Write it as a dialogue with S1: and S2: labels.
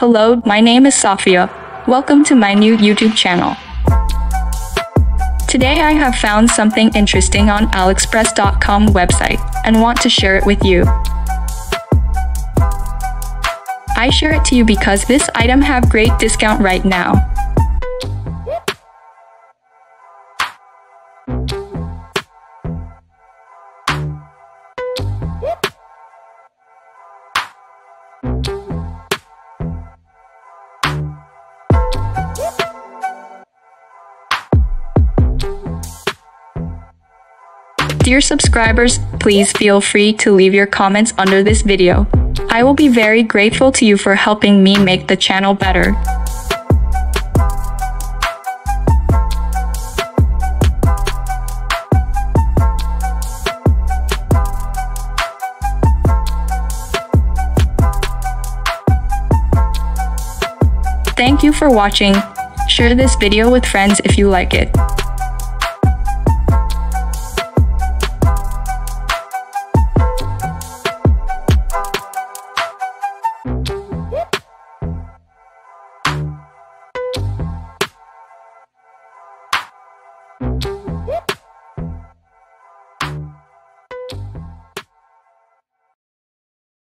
S1: Hello, my name is Safia. Welcome to my new YouTube channel. Today I have found something interesting on AliExpress.com website and want to share it with you. I share it to you because this item have great discount right now. Dear subscribers, please feel free to leave your comments under this video. I will be very grateful to you for helping me make the channel better. Thank you for watching. Share this video with friends if you like it.